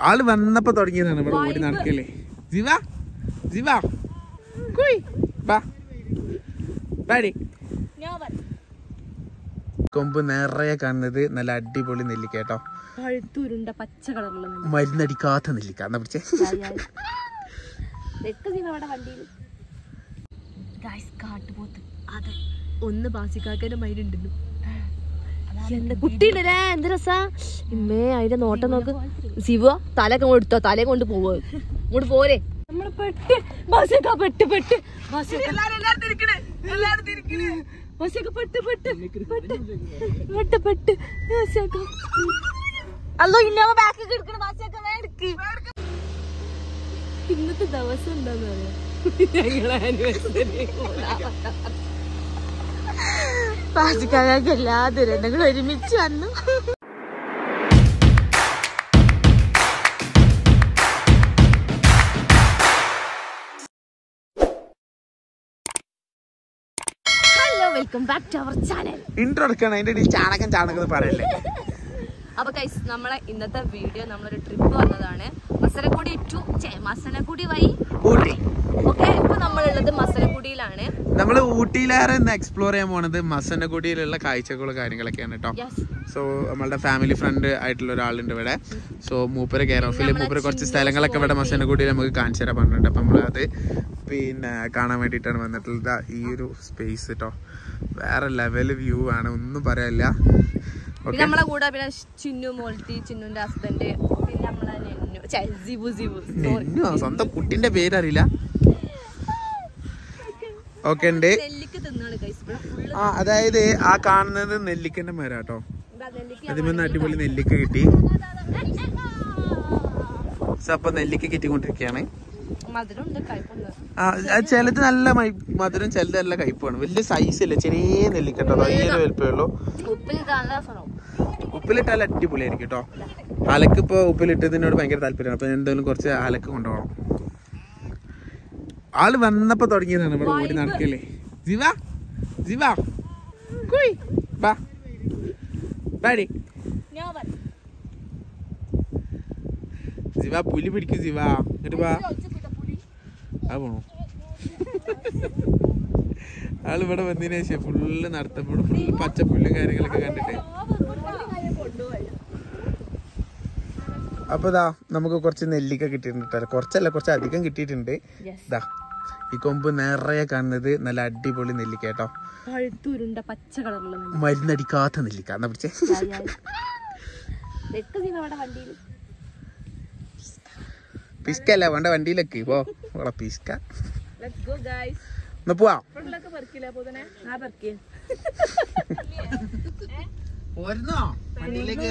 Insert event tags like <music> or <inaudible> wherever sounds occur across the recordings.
ആൾ വന്നപ്പോ തുടങ്ങിയതാണ് ഇവിടെ ഓടി നടക്കല്ലേ ജിവാ ജിവാ. കുയ്. ബാ. ബാടി. കൊമ്പ് നിറയെ കാണുന്നത് നല്ല അടിപൊളി നെല്ലിക്ക കേട്ടോ പഴുത്തുരുണ്ട പച്ച കളറുള്ള നെല്ല്. മരുന്നടിക്കാത്ത നെല്ലിക്ക എന്നാ പിടിച്ചേ. <laughs> കാട്ടുപോത്ത്. അതെ ഒന്ന് ബാസിക്കാക്കന്റെ എന്താ കുട്ടിയുണ്ടല്ലേ എന്ത് രസാ? ഇമ്മേ അതിന്റെ നോട്ടം നോക്ക്. ശിവ കൊണ്ട് എടുത്തോ തലയെ കൊണ്ട് പോവോ. ഇങ്ങോട്ട് പോരെ. നമ്മൾ പെട്ട്. ബാസിക്ക പെട്ട് പെട്ട്. ബാസിക്ക ബാസിക്ക പെട്ട് പെട്ട് പെട്ട്. പെട്ട് പെട്ട്. ബാസിക്ക അല്ലോ ഇന്നോവ ബാക്ക് എടുക്കണം ബാസിക്ക വേടിക്ക് ഇന്നത്തെ ദിവസം എന്താന്ന് പറയാ ഞങ്ങളെ ആനിവേഴ്സറി പാചകങ്ങൾക്ക് എല്ലാ ദുരന്തങ്ങളും ഒരുമിച്ച് വന്നു. Welcome back to our channel intro എടുക്കണം അതിന്റെ ഇടയിൽ ചാണകം ചാണകം എന്ന് പറയല്ലേ? <laughs> അപ്പൊ കൈസ് നമ്മളെ ഇന്നത്തെ വീഡിയോ നമ്മളൊരു ട്രിപ്പ് വന്നതാണ്. മസനക്കുടി ടു മസനക്കുടി വഴി? ഊട്ടി. ഓക്കെ ഇപ്പൊ നമ്മളുള്ളത് മസനക്കുടിയിലാണ് നമ്മൾ ഊട്ടിയിലേറെ എക്സ്പ്ലോർ ചെയ്യാൻ പോണത് മസന്നക്കുടിയിലുള്ള കാഴ്ചകളും കാര്യങ്ങളൊക്കെയാണ് കേട്ടോ. സോ നമ്മളുടെ ഫാമിലി ഫ്രണ്ട് ആയിട്ടുള്ള ഒരാളുണ്ട് ഇവിടെ. സോ മൂപ്പര് കെയർ ഓഫിൽ മൂപ്പര് കുറച്ച് സ്ഥലങ്ങളൊക്കെ ഇവിടെ മസന്നക്കുടിയിൽ നമുക്ക് കാണിച്ചു തരാൻ പറഞ്ഞിട്ടുണ്ട്. അപ്പം നമ്മളത് പിന്നെ കാണാൻ വേണ്ടിയിട്ടാണ് വന്നിട്ടുള്ളത്. ഈ ഒരു സ്പേസ് കേട്ടോ വേറെ ലെവൽ വ്യൂ ആണ്. ഒന്നും പറയാനില്ല. നമ്മളെ കൂടെ പിന്നെ ചിന്നു മോൾട്ടി ചിന്നുന്റെ ഹസ്ബൻഡ് പിന്നെ നമ്മളെ സ്വന്തം കുട്ടിന്റെ പേരറിയില്ല. ഓക്കെ ഉണ്ട്. ആ അതായത് ആ കാണുന്നത് നെല്ലിക്കന്റെ മരാട്ടോ അതിമൊന്ന് അടിപൊളി നെല്ലിക്ക കിട്ടി. അപ്പൊ നെല്ലിക്ക കിട്ടിക്കൊണ്ടിരിക്കയാണ് ആ ചിലത് നല്ല മധുരം ചിലത് നല്ല കയ്പാണ് വലിയ സൈസ് ഇല്ല. ചെറിയ നെല്ലിക്കട്ടോ ഭയങ്കര വലുപ്പമേ ഉള്ളൂ. ഉപ്പിലിട്ടാൽ അടിപൊളിയായിരിക്കും കേട്ടോ. അലക്ക് ഇപ്പൊ ഉപ്പിലിട്ടതിനോട് ഭയങ്കര താല്പര്യമാണ്. അപ്പൊ എന്തായാലും കുറച്ച് അലക്ക് കൊണ്ടുപോകണം. ആൾ വന്നപ്പോ തുടങ്ങിയതാണ് ഇവിടെ ഓടി നടക്കല്ലേ ജിവ ജിവ. കുയ് ബാ. ബാടി. ജിവ പുലി പിടിക്കും ജിവ. എന്നിട്ട് വാ ആ പോണോ. ആൾ ഇവിടെ വന്നതിന് ശേഷം ഫുള്ള് നടത്തപ്പെടും ഫുള്ള് പച്ചപ്പുല്ലും കാര്യങ്ങളൊക്കെ കണ്ടിട്ട്. അപ്പൊ ഇതാ നമുക്ക് കുറച്ച് നെല്ലിക്ക കിട്ടിയിട്ടുണ്ട് ട്ടോ. കുറച്ചല്ല കുറച്ച് അധികം കിട്ടിയിട്ടുണ്ട്. ഇതാ ഈ കൊമ്പ് നിറയെ കാണുന്നത് നല്ല അടിപൊളി നെല്ലിക്ക കേട്ടോ. മരുന്നടിക്കാത്ത നെല്ലിക്ക എന്നാ പിടിച്ചേ? പിസ്കല്ല പിസ്ക അല്ല വേണ്ട വണ്ടിയിലേക്ക്. പോ ഓളെ പിസ്ക. പോവാ? പോരുന്നോ? വണ്ടിയിലേക്ക്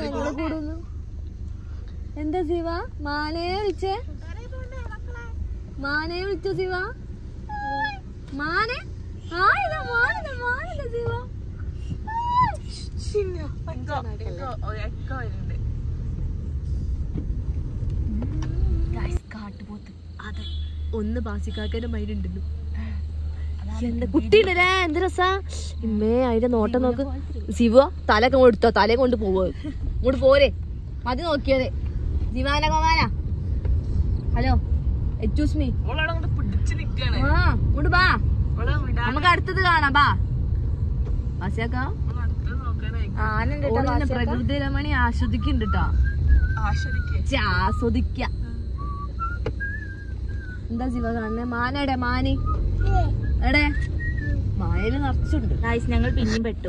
എന്താ ശിവ? മാനയെ വിളിച്ചേ? മാനയെ വിളിച്ചോ ശിവ? മാനെ? ആ ഇതാ മാനിതാ മാനിതാ ശിവ. കാട്ടുപോത്ത് അതെ ഒന്ന് ബാസിക്കാക്കാൻ മയിലുണ്ടല്ലോ എന്താ കുട്ടിയുണ്ടല്ലേ എന്ത് രസാ? ഇമ്മേ അതിന്റെ നോട്ടം നോക്ക്. ശിവ തല കൊടുത്തോ തല കൊണ്ട് പോവോ? ഇങ്ങോട്ട് പോരെ. മതി നോക്കിയതേ ദിവാന ഗോമാന ഹലോ എക്സ്ക്യൂസ് മീ ആ ഇങ്ങോട്ട് ബാ. നമുക്ക് അടുത്തത് കാണാം ബാ. ബാസിയാക്ക പ്രകൃതി രമണി ആസ്വദിക്കുന്നുണ്ട് കേട്ടോ ആസ്വദിക്ക. എന്താ ജീവ കാണുന്നേ? മാനടെ മാന്. എടേ? മായൽ നിറച്ചുണ്ട്. ഞങ്ങൾ പിന്നെയും പെട്ടു.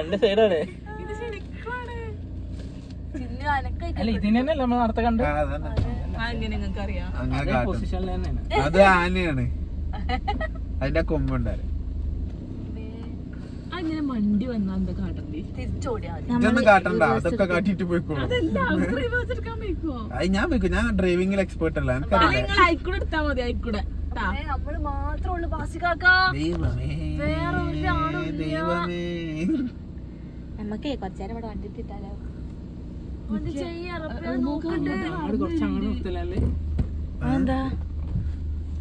എന്റെ സൈഡാണ് അല്ല ഇതിനല്ലേ നമ്മൾ നടത്ത കണ്ടു. അതേ ആനയാണ്. അതിന്റെ കൊമ്പുണ്ടായിരുന്നു അങ്ങനെ മണ്ടി എന്താ കാട്ടണ്ടേ? അതൊക്കെ കാട്ടിട്ട് പോയിക്കോളൂ. ഞാൻ വെക്കും ഞാൻ ഡ്രൈവിംഗിൽ എക്സ്പേർട്ട് അല്ല നമ്മൾ മാത്രമേ ഉള്ളു ദൈവമേ വേറെ ഒരാളും കുറച്ചേരം ഇവിടെ വണ്ടി ഇട്ടാലോ നിർത്തലല്ലേ? എന്താ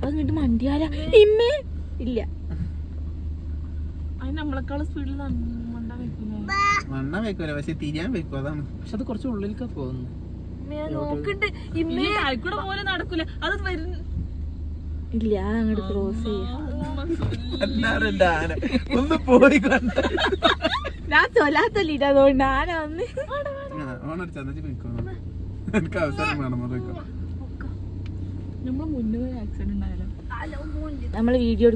അതങ്ങോട്ട് മണ്ടിയാല? ഇമ്മേ. ഇല്ല. നമ്മളെക്കാളും സ്പീഡിൽ മണ്ടാൻ വെക്കുന്നേ മണ്ണ വെക്കൂല പക്ഷെ തിരിയാൻ വെക്കും അതാണ്. പക്ഷെ അത് കുറച്ച് ഉള്ളിലേക്കാ പോകുന്നു നോക്കണ്ട് ഇമ്മേ. ആയിക്കൂടെ പോലെ നടക്കൂല. അത് വരുന്ന ഇല്ല അങ്ങോട്ട് ക്രോസ് ചെയ്യാം. ഒന്ന് പോയി കണ്ട. ഞാൻ തൊലാത്തല്ലിട്ട് അതുകൊണ്ട് ആന വന്ന്. ഓണടിച്ചാ പോയിക്കോ എനിക്ക് അവസരം വേണം നമ്മൾ വീഡിയോ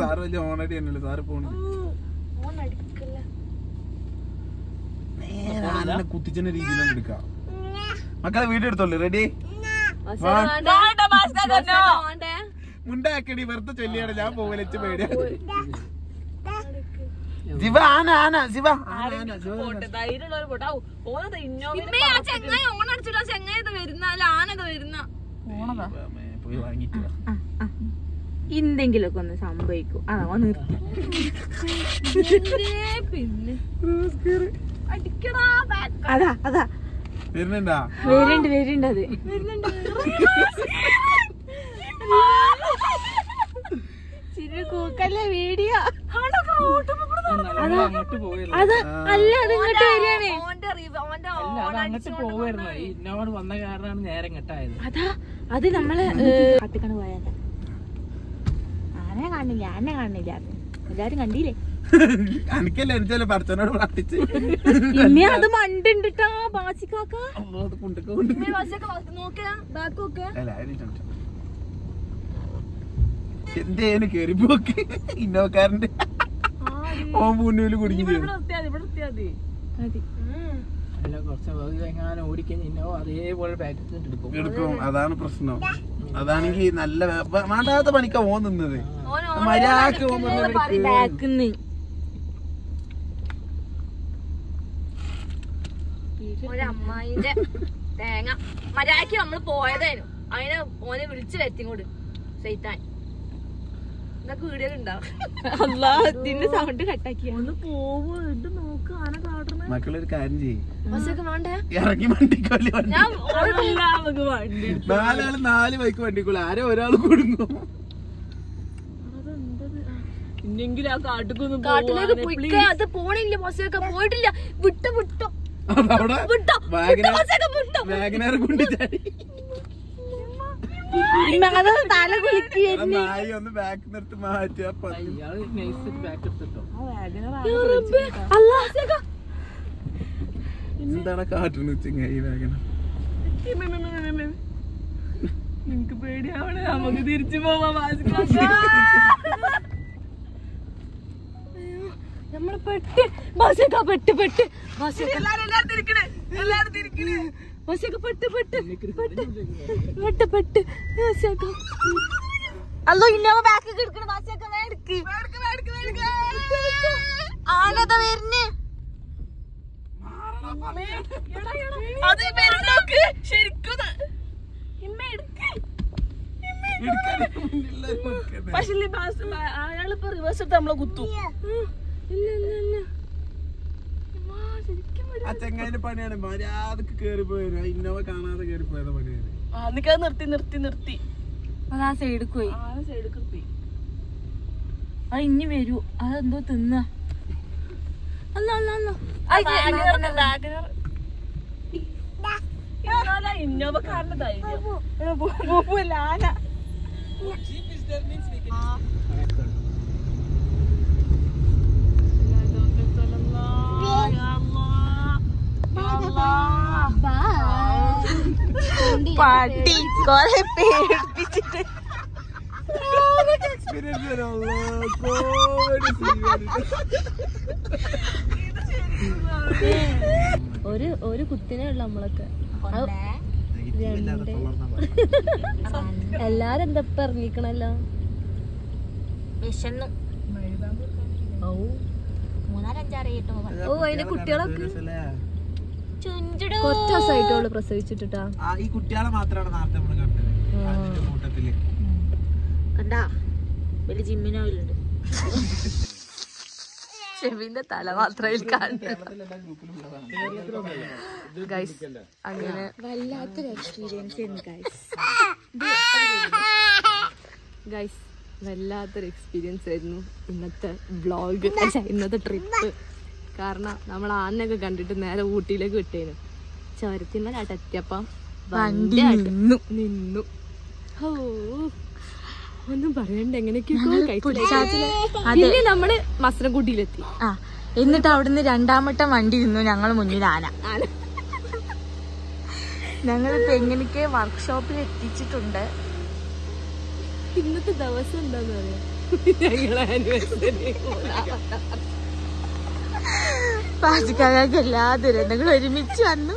സാറ്? വലിയ ഓണടി തന്നെയല്ലേ? സാറ് കുത്തിച്ചെന്ന എടുക്കാം. മക്കളെ വീഡിയോ എടുത്തോളൂ. റെഡി മുണ്ടാക്കടി വെറുതെ ചൊല്ലിയാണ്. ഞാൻ പോകല എച്ച് പേടിയാ ശിവ ആന ആന ശിവ എന്തെങ്കിലൊക്കെ ഒന്ന് സംഭവിക്കും. അതാ നിർത്തി. പിന്നെ. അതാ അതാ. വരുന്നുണ്ടാ? വരുന്നുണ്ട് വരുന്നുണ്ട് അത്. ചിരി കൂക്കല്ലേ വീഡിയോ? അത് അല്ല അത് ഇങ്ങോട്ട് വരികയാണേ. അങ്ങോട്ട് പോവായിരുന്നു. ഇന്നോട് വന്ന കാരണമാണ് നേരെ ഇങ്ങോട്ടായത് അതാ അത് നമ്മൾ കാട്ടിക്കണ് പോയത്. ആനെ കാണില്ല ആനെ കാണില്ല. എല്ലാരും കണ്ടില്ലേ? എനിക്കല്ലേ എനിക്കല്ലേ പഠിച്ചവനോട് പ്രാർത്ഥിച്ച്? അത് മണ്ടുണ്ടിട്ടാ ബാസിക്കാക്ക. എന്തേനു കേറി പോക്ക്? ഇന്നോക്കാരന്റെ ഓൻ മുന്നിൽ കുടുങ്ങി എടുക്കും. എടുക്കും. അതാണ് പ്രശ്നം. അതാണെങ്കിൽ നല്ല വേണ്ടാത്ത പണിക്കാ ഓൻ നിന്നത്. മര്യാദയ്ക്ക് ഒരമ്മായിന്റെ തേങ്ങ. മര്യാദയ്ക്ക് നമ്മൾ പോയതായിരുന്നു. അതിനെ ഓനെ വിളിച്ചു വരുത്തിങ്ങോട്ട് സൈത്താൻ. ഇതൊക്കെ വീഡിയോ ഉണ്ടാവും സൗണ്ട് കട്ടാക്കിയ ഒന്ന് പോവോ ഇത് നോക്ക് ആന കാട്ടണ മക്കളൊരു കാര്യം ചെയ്യും. ഇറങ്ങി വണ്ടിക്കോലി നാലാൾ നാല് ബൈക്ക് വണ്ടിക്കോളി. ആരോ ഒരാൾ ഇന്നെങ്കിലും ആ കാട്ടുക്കൊന്നും കാട്ടിലേക്ക് പോയിക്ക അത് പോണില്ല ബസ്സൊക്കെ പോയിട്ടില്ല. വിട്ടു വിട്ടോ. അതവിടെ വാഗനാർ കൊണ്ട് ചാടി തല കുലുക്കി ആ നായി ഒന്ന് ബാക്ക് നിർത്തി മാറ്റി അപ്പൊ ഇയാൾ നൈസ് ബാക്ക് എടുത്തിട്ടോ. അല്ലാ എന്താണ് കാട്ടുന്ന ചെങ്ങായി വാഗനാർ? നിനക്ക് പേടിയാവണേ. നമുക്ക് തിരിച്ചു പോവാം നമ്മൾ പെട്ട് ബസ്സൊക്കെ പെട്ട് പെട്ട്. അല്ലോ ഇന്നോവ ബാക്ക് ആനത വരുന്നേ. അത് ശരിക്കും പക്ഷെ അയാളിപ്പോ റിവേഴ്സ് എടുത്ത് നമ്മളെ കുത്തു. ഇല്ല ഇല്ല ഇല്ല. ആ ചെങ്ങായിന്റെ പണിയാണ്. മര്യാദയ്ക്ക് കേറി പോയത് ഇന്നോവ കാണാതെ കേറി പോയത് പണിയാണ് നിക്കത് നിർത്തി നിർത്തി നിർത്തി. ആ സൈഡിൽ പോയി. ആ സൈഡ് പോയി. അത് ഇനി വരൂ. അതെന്തോ തിന്ന. ഇന്നോവ ആന പട്ടി കൊറേ പേടിപ്പിച്ചിട്ട് ഒരു ഒരു കുത്തിനേ ഉള്ളു നമ്മളൊക്കെ. എല്ലാരും എന്താ പറഞ്ഞിരിക്കണല്ലോ ഇറങ്ങിക്കണല്ലോ? വിശന്നു. ഓ മൂന്നാലഞ്ചാറ് ഓ അതിന്റെ കുട്ടികളൊക്കെ. കുറച്ച് ദിവസമായിട്ടുള്ളു പ്രസവിച്ചിട്ടാ ഈ കുട്ടികളെ മാത്രമാണ് നേരത്തെ നമ്മൾ കണ്ടത്. അതിന്റെ കൂട്ടത്തിൽ. കണ്ടാ? വലിയ ജിമ്മിനോയിലുണ്ട്. ഷെബിന്റെ തല മാത്രമേ ഗൈസ് അങ്ങനെ വല്ലാത്തൊരു എക്സ്പീരിയൻസ് ആയിരുന്നു ഗൈസ് ഗൈസ് വല്ലാത്തൊരു എക്സ്പീരിയൻസ് ആയിരുന്നു ഇന്നത്തെ ബ്ലോഗ് ഇന്നത്തെ ട്രിപ്പ് കാരണം നമ്മൾ ആന്നൊക്കെ കണ്ടിട്ട് നേരെ ഊട്ടിയിലേക്ക് വിട്ടേനു. ചുരത്തിന്മേലാട്ട് എത്തിയപ്പം വണ്ടി നിന്നു. നിന്നു. ഓ ഒന്നും പറയണ്ട എങ്ങനെയൊക്കെയോ നമ്മൾ മസനക്കുട്ടിയിലെത്തി ആ എന്നിട്ട് അവിടുന്ന് രണ്ടാമത്തെ വണ്ടി ഇരുന്നു ഞങ്ങൾ മുന്നിൽ ആന. ആന. ഞങ്ങളിപ്പോ എങ്ങനെയൊക്കെ വർക്ക്ഷോപ്പിൽ എത്തിച്ചിട്ടുണ്ട്? ഇന്നത്തെ ദിവസം എന്താന്ന് പറയാ ഞങ്ങളെ ആനിവേഴ്സറി പാചകക്കാർക്ക് എല്ലാ ദുരന്തങ്ങളും ഒരുമിച്ച് വന്നു.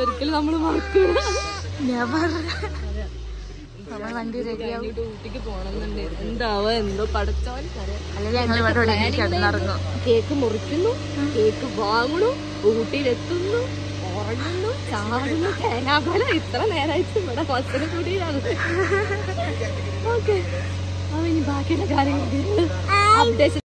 ഒരിക്കലും നമ്മൾ മറക്കൂല. Never. നമ്മൾ വണ്ടി റെഡിയാവും. കഴിഞ്ഞിട്ട് ഊട്ടിക്ക് പോണെന്നുണ്ട് എന്താവോ? എന്തോ പടച്ചോനിക്കറിയാം അല്ലെങ്കിൽ ഞങ്ങൾ ഇവിടെ എവിടെയെങ്കിലും കിടന്നിറങ്ങും കേക്ക് മുറിക്കുന്നു കേക്ക് വാങ്ങണു ഊട്ടിയിലെത്തുന്നു ഉറങ്ങുന്നു ചാടുന്നു തേങ്ങാപ്പാല ഇത്ര നേരായിട്ട് ഇവിടെ മസന കൂടിയാണ് ഓക്കെ അപ്പൊ ഇനി ബാക്കിയുള്ള കാര്യങ്ങൾ അപ്ഡേഷൻ